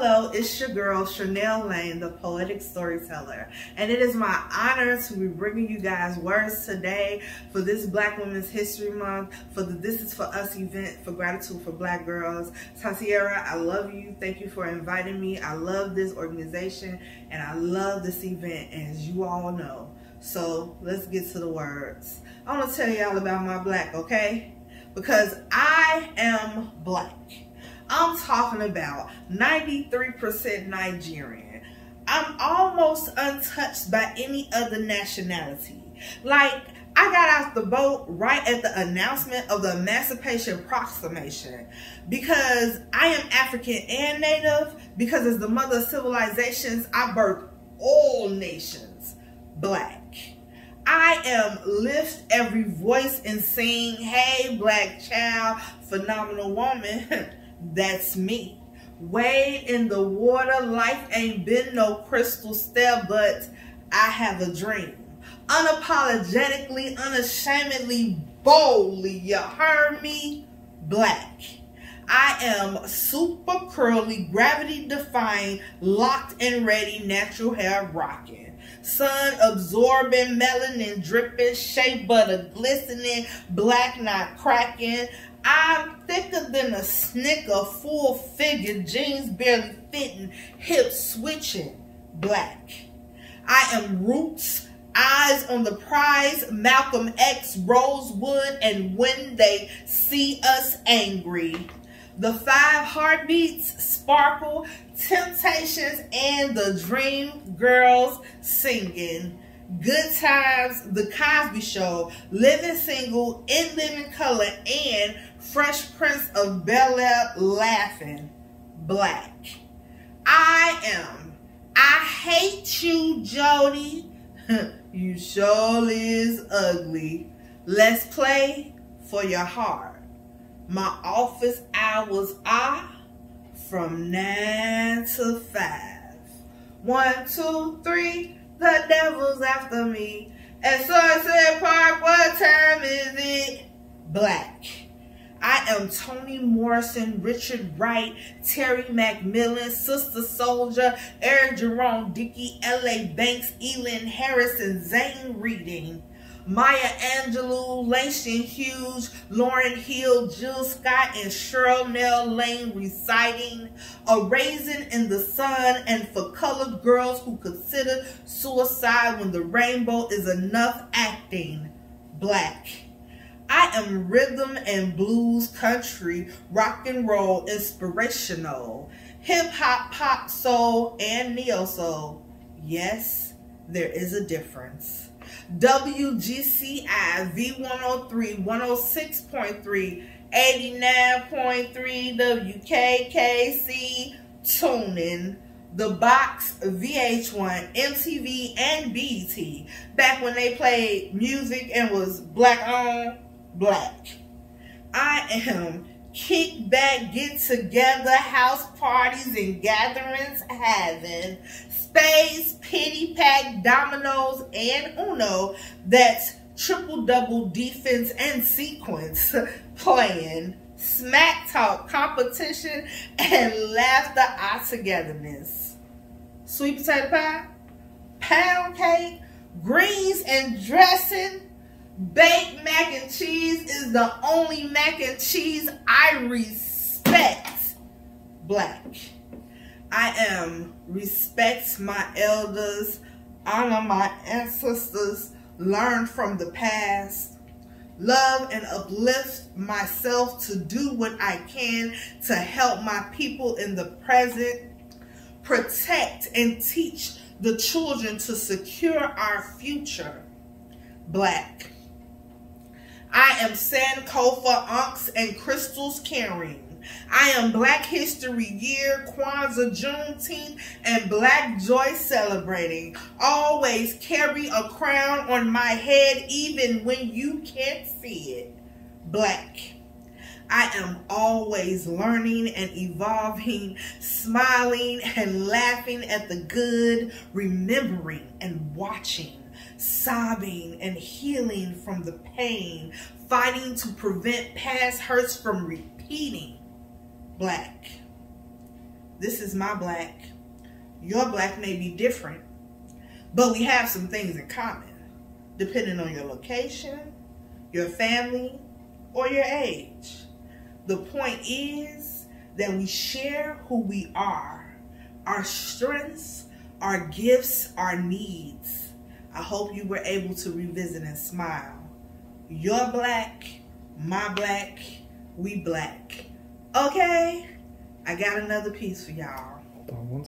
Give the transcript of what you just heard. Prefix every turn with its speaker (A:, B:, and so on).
A: Hello, it's your girl Cherlnell Lane, the poetic storyteller, and it is my honor to be bringing you guys words today for this Black Women's History Month, for the This Is For Us event for Gratitude for Black Girls. Tatiera, I love you. Thank you for inviting me. I love this organization and I love this event, as you all know. So let's get to the words. I want to tell y'all about my black, okay? Because I am black. I'm talking about 93% Nigerian. I'm almost untouched by any other nationality. Like, I got out the boat right at the announcement of the Emancipation Proclamation because I am African and Native, because as the mother of civilizations, I birthed all nations black. I am lift every voice and sing, hey, black child, phenomenal woman. That's me. Wade in the water, life ain't been no crystal stair, but I have a dream. Unapologetically, unashamedly, boldly, you heard me? Black. I am super curly, gravity defying, locked and ready, natural hair rocking. Sun absorbing, melanin dripping, shea butter glistening, black not cracking. I'm thicker than a snicker, full figure, jeans barely fitting, hips switching, black. I am roots, eyes on the prize, Malcolm X, Rosewood, and when they see us angry. The five heartbeats, sparkle, temptations, and the dream girls singing. Good Times, The Cosby Show, Living Single, In Living Color, and Fresh Prince of Bel-Air Laughing Black. I am. I hate you, Jody. you sure is ugly. Let's play for your heart. My office hours are from 9 to 5. One, two, three the devil's after me. At Sunset Park, what time is it? Black. I am Toni Morrison, Richard Wright, Terry McMillan, Sister Souljah, Eric Jerome Dickey, L.A. Banks, Elin Harrison, Zane Reading. Maya Angelou, Langston Hughes, Lauryn Hill, Jill Scott, and Cherlnell Lane reciting A Raisin in the Sun and for colored girls who consider suicide when the rainbow is enough acting. Black. I am rhythm and blues, country, rock and roll, inspirational, hip hop, pop, soul, and neo soul. Yes, there is a difference. WGCI V103 106.3 89.3 WKKC tuning the box VH1 MTV and BET back when they played music and was black on black. I am kick back get together house parties and gatherings having spades, Pitty Pat, dominoes, and Uno that's triple double defense and sequence playing, smack talk, competition, and laughter our togetherness. Sweet potato pie, pound cake, greens and dressing, baked mac and cheese is the only mac and cheese I respect. Black. I am respect my elders, honor my ancestors, learn from the past, love and uplift myself to do what I can to help my people in the present, protect and teach the children to secure our future. Black. I am Sankofa, ankhs, and Crystals Caring. I am Black History Year, Kwanzaa, Juneteenth, and Black Joy celebrating. Always carry a crown on my head even when you can't see it. Black. I am always learning and evolving, smiling and laughing at the good, remembering and watching, sobbing and healing from the pain, fighting to prevent past hurts from repeating black. This is my black. Your black may be different, but we have some things in common, depending on your location, your family, or your age. The point is that we share who we are, our strengths, our gifts, our needs. I hope you were able to revisit and smile. You're black, my black, we black. Okay? I got another piece for y'all.